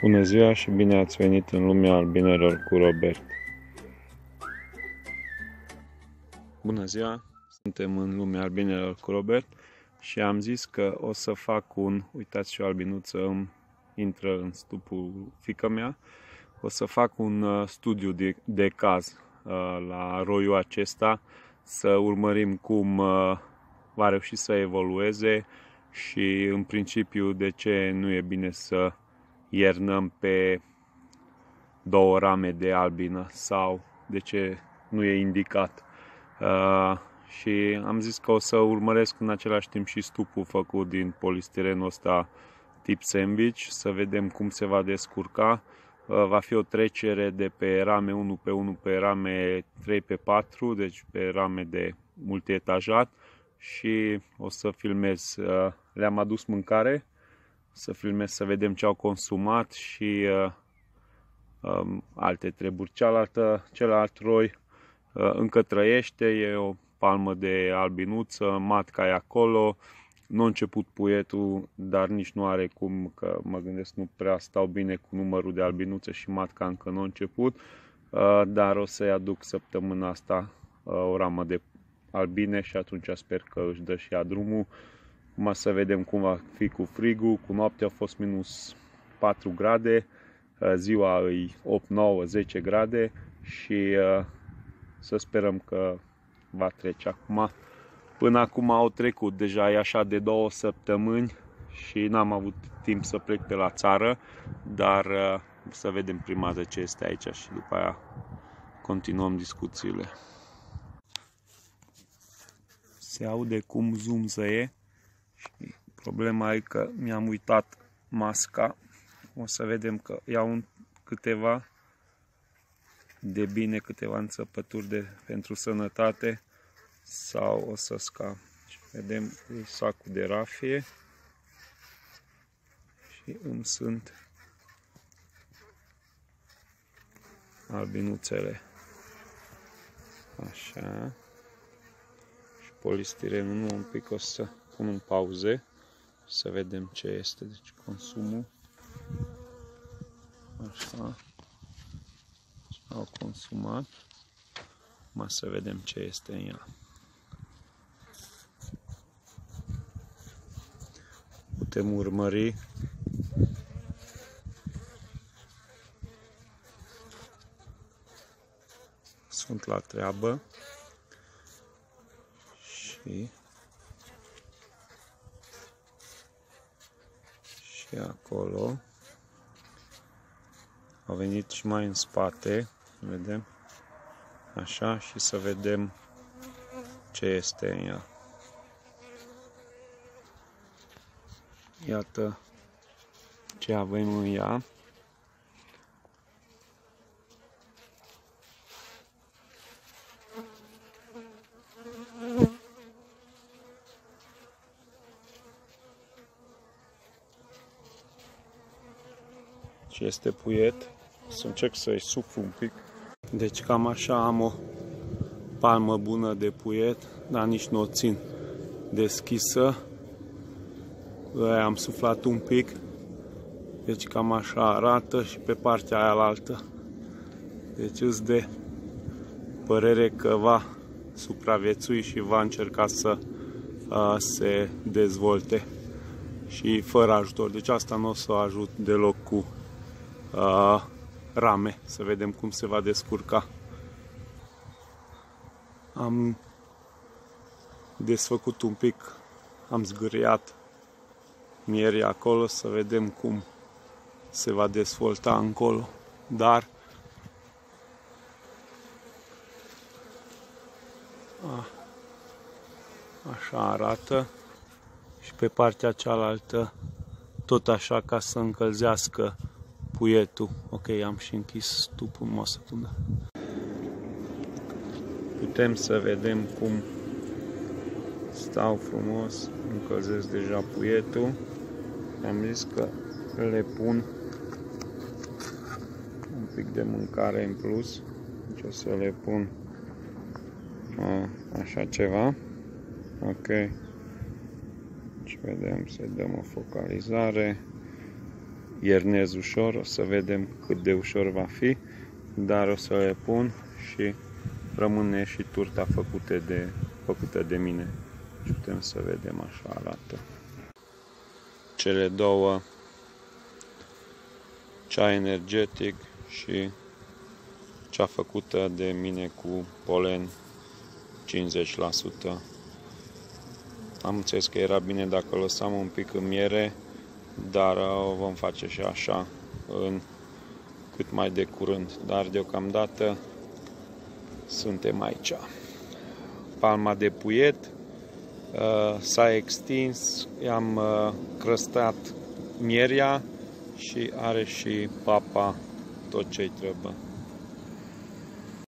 Bună ziua și bine ați venit în lumea albinelor cu Robert. Bună ziua, suntem în lumea albinelor cu Robert și am zis că o să fac un, uitați și o albinuță îmi intră în stupul fică mea, o să fac un uh, studiu de, de caz uh, la roiul acesta, să urmărim cum uh, va reuși să evolueze și în principiu de ce nu e bine să iernăm pe două rame de albină sau de ce nu e indicat. Uh, și am zis că o să urmăresc în același timp și stupul făcut din polistirenul ăsta tip sandwich, să vedem cum se va descurca. Uh, va fi o trecere de pe rame 1 pe 1 pe rame 3 pe 4, deci pe rame de multietajat și o să filmez. Uh, le-am adus mâncare, să filmez să vedem ce au consumat și uh, um, alte treburi. Cealaltă, celălalt roi uh, încă trăiește, e o palmă de albinuță, matca e acolo, nu a început puietul, dar nici nu are cum, că mă gândesc nu prea stau bine cu numărul de albinuțe și matca încă nu a început, uh, dar o să-i aduc săptămâna asta uh, o ramă de albine și atunci sper că își dă și ea drumul. Acum să vedem cum va fi cu frigul. Cu noaptea a fost minus 4 grade, uh, ziua îi 8, 9, 10 grade și uh, să sperăm că va trece acum. Până acum au trecut deja e așa de două săptămâni și n-am avut timp să plec pe la țară, dar uh, să vedem prima dată ce este aici și după aia continuăm discuțiile. Se aude cum zumzăie și problema e că mi-am uitat masca. O să vedem că iau un, câteva de bine, câteva înțăpături de, pentru sănătate sau o să scap. Și vedem sacul de rafie și îmi sunt albinuțele. Așa. Și polistirenul nu un pic o să pun în pauze să vedem ce este, deci consumul. Așa. Au consumat. Acum să vedem ce este în ea. Putem urmări sunt la treabă și și acolo. A venit și mai în spate, vedem, așa, și să vedem ce este în ea. Iată ce avem în ea. Și este puiet. Să încerc să-i suflu un pic. Deci cam așa am o palmă bună de puiet, dar nici nu o țin deschisă. Am suflat un pic. Deci cam așa arată și pe partea aia altă. Deci îți de părere că va supraviețui și va încerca să uh, se dezvolte și fără ajutor. Deci asta nu o să ajut deloc cu uh, rame, să vedem cum se va descurca. Am desfăcut un pic, am zgâriat mieri acolo să vedem cum se va dezvolta încolo, dar a, așa arată și pe partea cealaltă tot așa ca să încălzească puietul. Ok, am și închis stupul în o secundă. Putem să vedem cum stau frumos, încălzesc deja puietul. Am zis că le pun un pic de mâncare în plus. Deci o să le pun a, așa ceva. Ok. Și vedem să dăm o focalizare. Iernez ușor, o să vedem cât de ușor va fi, dar o să le pun și rămâne și turta făcută de, făcută de mine. Și putem să vedem așa arată. Cele două cea energetic și cea făcută de mine cu polen 50%. Am înțeles că era bine dacă lăsam un pic în miere, dar o vom face și așa în cât mai de curând. Dar deocamdată suntem aici. Palma de puiet uh, s-a extins, i-am uh, crăstat mieria și are și papa tot ce-i trebuie.